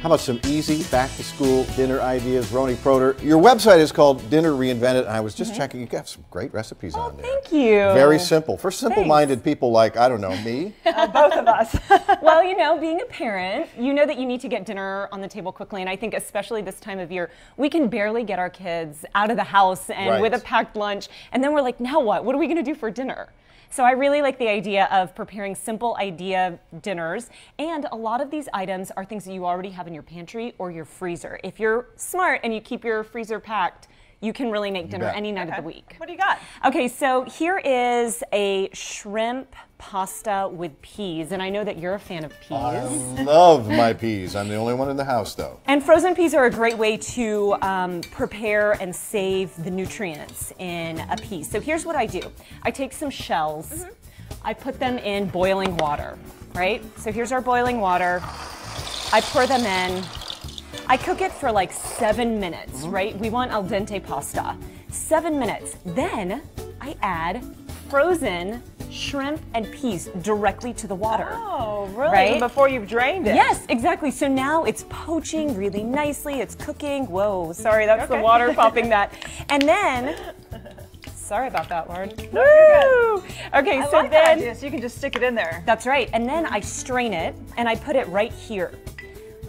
How about some easy back to school dinner ideas? Roni Proter. Your website is called Dinner Reinvented, and I was just mm-hmm. checking. You got some great recipes oh, on there. Oh, Thank you. Very simple for simple-minded people like I don't know me. Uh, both of us. well, you know, being a parent, you know that you need to get dinner on the table quickly. And I think, especially this time of year, we can barely get our kids out of the house and Right. with a packed lunch. And then we're like, now what? What are we going to do for dinner? So I really like the idea of preparing simple idea dinners. And a lot of these items are things that you already have in your pantry or your freezer. If you're smart and you keep your freezer packed, you can really make dinner any night of the week. What do you got? Okay, so here is a shrimp pasta with peas, and I know that you're a fan of peas. I love my peas. I'm the only one in the house, though. And frozen peas are a great way to um, prepare and save the nutrients in a pea. So here's what I do I take some shells, I put them in boiling water, right? So here's our boiling water. I pour them in. I cook it for like seven minutes, mm-hmm. right? We want al dente pasta. Seven minutes. Then I add frozen shrimp and peas directly to the water. Oh, really? Right? Before you've drained it. Yes, exactly. So now it's poaching really nicely. It's cooking. Whoa, sorry, that's the water popping that. And then, sorry about that, Lauren. No, Woo! Okay, I so like that then idea, so you can just stick it in there. that's right. And then I strain it and I put it right here.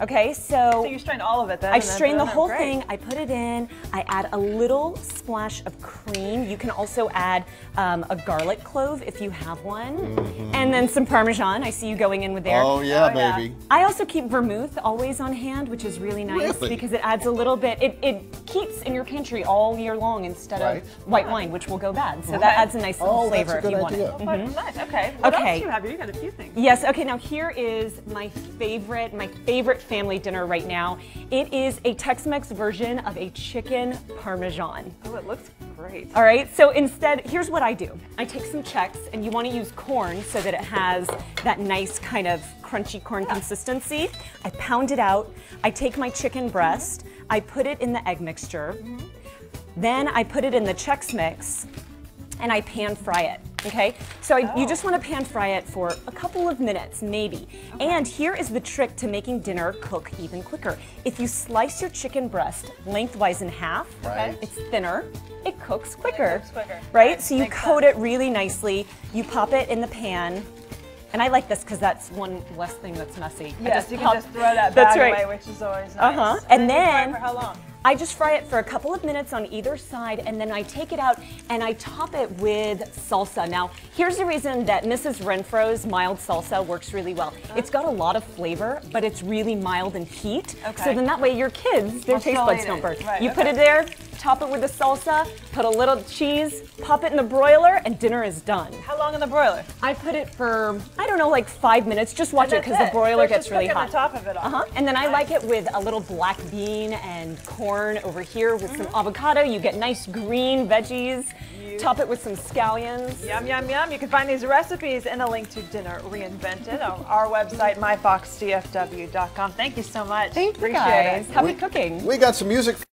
Okay, So you strain all of it then? I strain the whole Great. thing. I put it in. I add a little splash of cream. You can also add um, a garlic clove if you have one, and then some Parmesan. I see you going in with there. Oh yeah, Oh, yeah. baby. I also keep vermouth always on hand, which is really nice Really? because it adds a little bit. It, it keeps in your pantry all year long instead Right. of white wine, which will go bad. So that adds a nice little Oh, that's flavor a if good you want idea. it. Quite nice. Okay. What Okay. else do you have? here? You got a few things. Yes. Okay. Now here is my favorite, my favorite family dinner right now. It is a Tex-Mex version of a chicken parmesan. Oh, it looks great. All right. So instead, here's what I do. I take some Chex, and you want to use corn so that it has that nice kind of crunchy corn consistency. I pound it out. I take my chicken breast. I put it in the egg mixture. Mm-hmm. Then I put it in the Chex Mix, and I pan fry it. Okay, so I, you just want to pan fry it for a couple of minutes, maybe. And here is the trick to making dinner cook even quicker. If you slice your chicken breast lengthwise in half, Right. it's thinner, it cooks quicker. cooks quicker. Right? So you coat sense. it really nicely. You pop it in the pan. And I like this because that's one less thing that's messy. Yes, you can pop- just throw that bag right. away, which is always nice. Uh-huh. And, And then, you fry then- for how long? I just fry it for a couple of minutes on either side and then I take it out and I top it with salsa. Now, here's the reason that Mrs. Renfro's mild salsa works really well. It's got a lot of flavor, but it's really mild in heat. Okay. So then that way your kids, their Will taste buds don't burn. Right, you put it there, top it with the salsa, put a little cheese, pop it in the broiler, and dinner is done. How long in the broiler? I put it for, I don't know, like five minutes. Just watch it because the broiler it's gets really hot. the top of it all. Uh-huh. And then I like it with a little black bean and corn over here with some avocado. You get nice green veggies. Top it with some scallions. Yum, yum, yum. You can find these recipes and a link to Dinner Reinvented on our website, myfoxdfw.com. Thank you so much. Thank you guys. it. Happy cooking. We got some music.